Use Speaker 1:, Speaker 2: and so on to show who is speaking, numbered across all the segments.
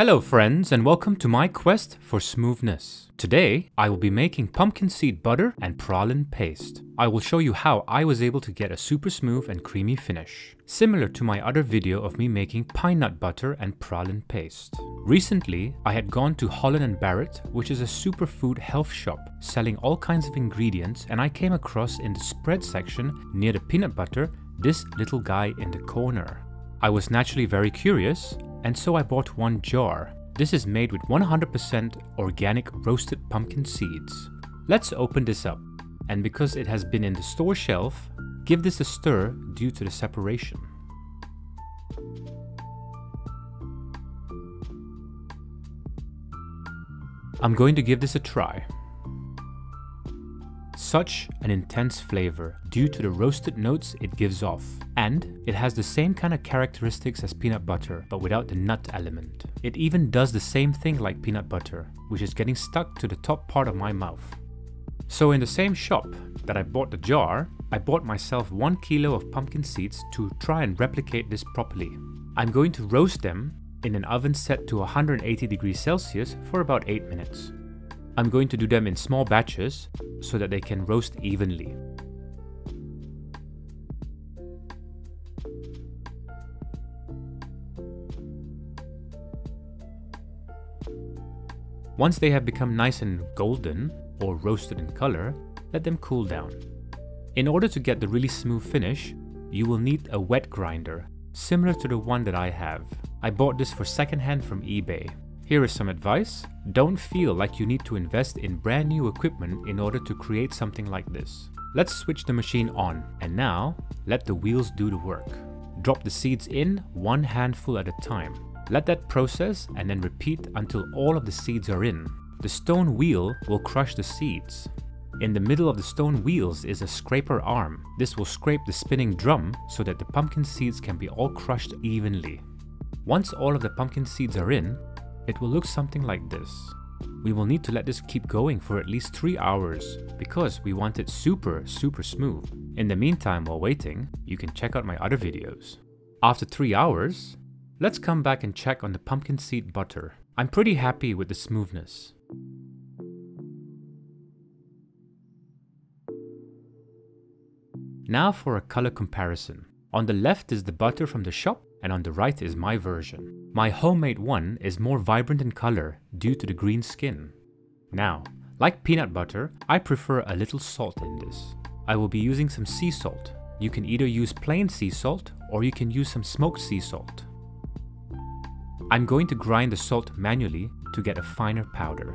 Speaker 1: Hello friends and welcome to my quest for smoothness. Today, I will be making pumpkin seed butter and praline paste. I will show you how I was able to get a super smooth and creamy finish, similar to my other video of me making pine nut butter and praline paste. Recently, I had gone to Holland & Barrett, which is a superfood health shop selling all kinds of ingredients and I came across in the spread section near the peanut butter this little guy in the corner. I was naturally very curious and so I bought one jar. This is made with 100% organic roasted pumpkin seeds. Let's open this up, and because it has been in the store shelf, give this a stir due to the separation. I'm going to give this a try such an intense flavor due to the roasted notes it gives off. And it has the same kind of characteristics as peanut butter, but without the nut element. It even does the same thing like peanut butter, which is getting stuck to the top part of my mouth. So in the same shop that I bought the jar, I bought myself 1 kilo of pumpkin seeds to try and replicate this properly. I'm going to roast them in an oven set to 180 degrees Celsius for about 8 minutes. I'm going to do them in small batches so that they can roast evenly. Once they have become nice and golden, or roasted in color, let them cool down. In order to get the really smooth finish, you will need a wet grinder, similar to the one that I have. I bought this for secondhand from eBay. Here is some advice. Don't feel like you need to invest in brand new equipment in order to create something like this. Let's switch the machine on and now let the wheels do the work. Drop the seeds in one handful at a time. Let that process and then repeat until all of the seeds are in. The stone wheel will crush the seeds. In the middle of the stone wheels is a scraper arm. This will scrape the spinning drum so that the pumpkin seeds can be all crushed evenly. Once all of the pumpkin seeds are in, it will look something like this. We will need to let this keep going for at least 3 hours because we want it super super smooth. In the meantime while waiting, you can check out my other videos. After 3 hours, let's come back and check on the pumpkin seed butter. I'm pretty happy with the smoothness. Now for a color comparison. On the left is the butter from the shop and on the right is my version. My homemade one is more vibrant in color due to the green skin. Now, like peanut butter, I prefer a little salt in this. I will be using some sea salt. You can either use plain sea salt or you can use some smoked sea salt. I'm going to grind the salt manually to get a finer powder.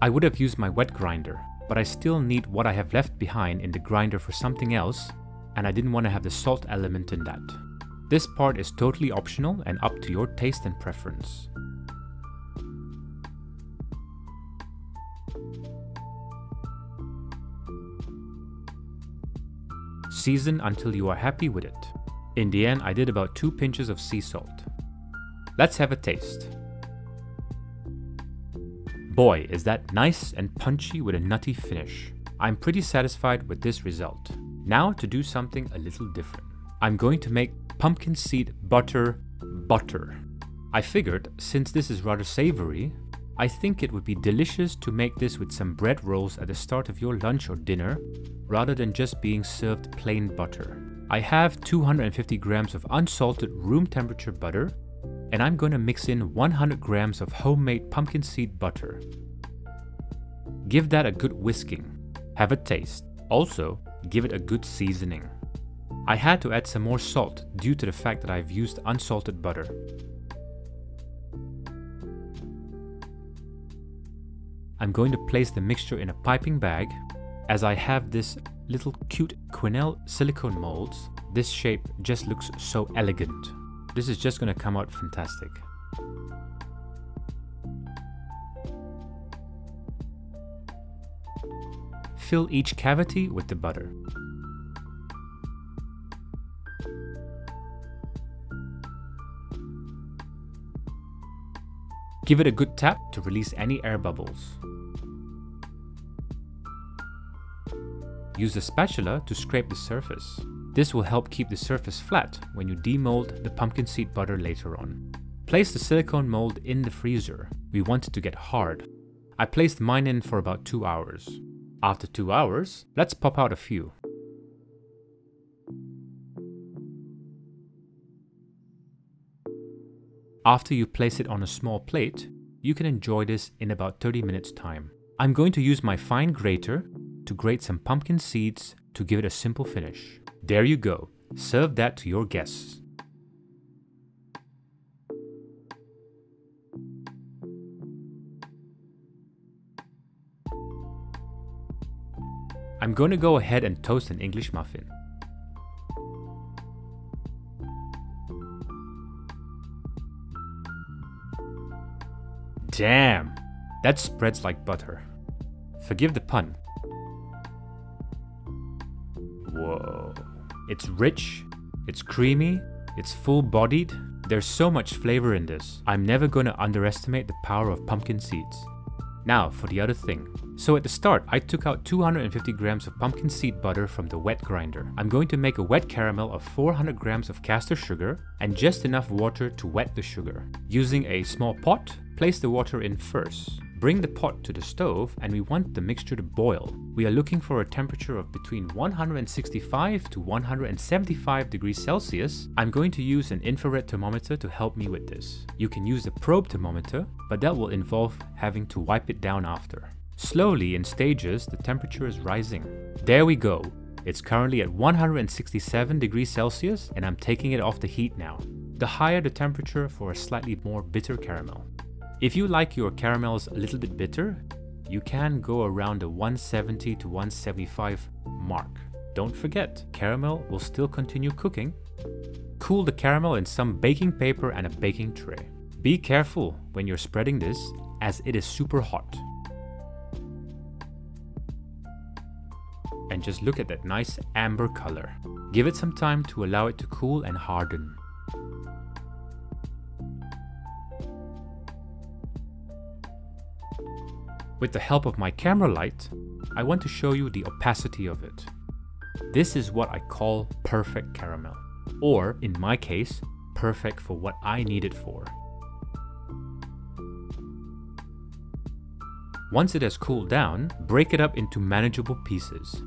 Speaker 1: I would have used my wet grinder, but I still need what I have left behind in the grinder for something else and I didn't want to have the salt element in that. This part is totally optional and up to your taste and preference. Season until you are happy with it. In the end, I did about 2 pinches of sea salt. Let's have a taste. Boy, is that nice and punchy with a nutty finish. I'm pretty satisfied with this result. Now to do something a little different. I'm going to make pumpkin seed butter butter. I figured, since this is rather savory, I think it would be delicious to make this with some bread rolls at the start of your lunch or dinner, rather than just being served plain butter. I have 250 grams of unsalted room temperature butter, and I'm going to mix in 100 grams of homemade pumpkin seed butter. Give that a good whisking. Have a taste. Also, give it a good seasoning. I had to add some more salt due to the fact that I've used unsalted butter. I'm going to place the mixture in a piping bag. As I have this little cute quenelle silicone molds, this shape just looks so elegant. This is just going to come out fantastic. Fill each cavity with the butter. Give it a good tap to release any air bubbles. Use a spatula to scrape the surface. This will help keep the surface flat when you demold the pumpkin seed butter later on. Place the silicone mold in the freezer. We want it to get hard. I placed mine in for about 2 hours. After 2 hours, let's pop out a few. After you place it on a small plate, you can enjoy this in about 30 minutes time. I'm going to use my fine grater to grate some pumpkin seeds to give it a simple finish. There you go, serve that to your guests. I'm going to go ahead and toast an English muffin. Damn, that spreads like butter. Forgive the pun. Whoa. It's rich, it's creamy, it's full bodied. There's so much flavor in this. I'm never going to underestimate the power of pumpkin seeds. Now for the other thing. So at the start, I took out 250 grams of pumpkin seed butter from the wet grinder. I'm going to make a wet caramel of 400 grams of caster sugar and just enough water to wet the sugar. Using a small pot, place the water in first. Bring the pot to the stove and we want the mixture to boil. We are looking for a temperature of between 165 to 175 degrees Celsius. I'm going to use an infrared thermometer to help me with this. You can use a probe thermometer, but that will involve having to wipe it down after. Slowly, in stages, the temperature is rising. There we go. It's currently at 167 degrees Celsius and I'm taking it off the heat now. The higher the temperature for a slightly more bitter caramel. If you like your caramels a little bit bitter, you can go around the 170 to 175 mark. Don't forget, caramel will still continue cooking. Cool the caramel in some baking paper and a baking tray. Be careful when you're spreading this as it is super hot. And just look at that nice amber color. Give it some time to allow it to cool and harden. With the help of my camera light, I want to show you the opacity of it. This is what I call perfect caramel, or in my case, perfect for what I need it for. Once it has cooled down, break it up into manageable pieces.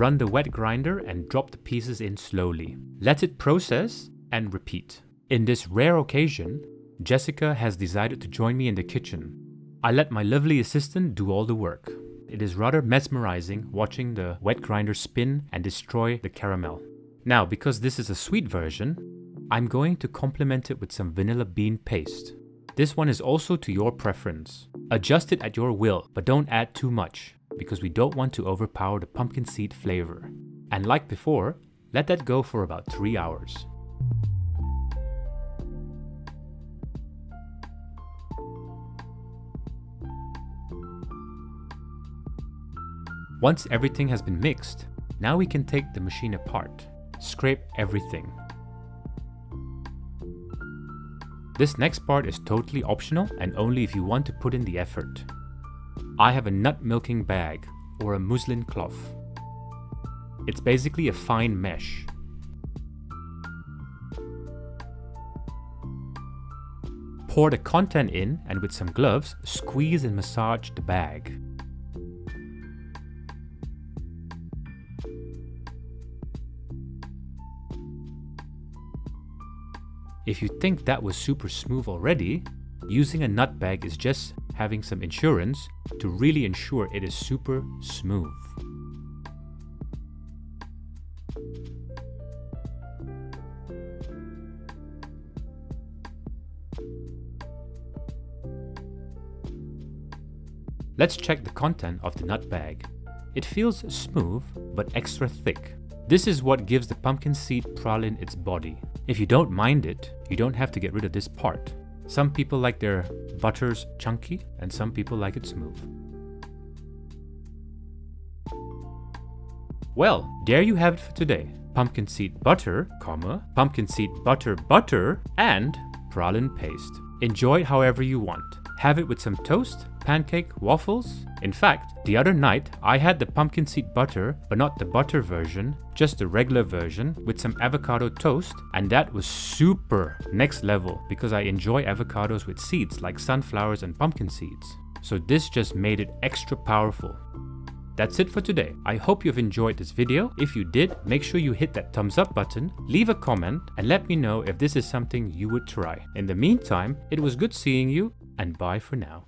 Speaker 1: Run the wet grinder and drop the pieces in slowly. Let it process and repeat. In this rare occasion, Jessica has decided to join me in the kitchen. I let my lovely assistant do all the work. It is rather mesmerizing watching the wet grinder spin and destroy the caramel. Now, because this is a sweet version, I'm going to complement it with some vanilla bean paste. This one is also to your preference. Adjust it at your will, but don't add too much, because we don't want to overpower the pumpkin seed flavor. And like before, let that go for about 3 hours. Once everything has been mixed, now we can take the machine apart. Scrape everything. This next part is totally optional and only if you want to put in the effort. I have a nut milking bag or a muslin cloth. It's basically a fine mesh. Pour the content in and with some gloves, squeeze and massage the bag. If you think that was super smooth already, using a nut bag is just having some insurance to really ensure it is super smooth. Let's check the content of the nut bag. It feels smooth, but extra thick. This is what gives the pumpkin seed praline its body. If you don't mind it, you don't have to get rid of this part. Some people like their butters chunky and some people like it smooth. Well, there you have it for today. Pumpkin seed butter, comma, pumpkin seed butter butter, and praline paste. Enjoy it however you want. Have it with some toast pancake, waffles. In fact, the other night I had the pumpkin seed butter, but not the butter version, just the regular version with some avocado toast, and that was super next level because I enjoy avocados with seeds like sunflowers and pumpkin seeds. So this just made it extra powerful. That's it for today. I hope you've enjoyed this video. If you did, make sure you hit that thumbs up button, leave a comment, and let me know if this is something you would try. In the meantime, it was good seeing you, and bye for now.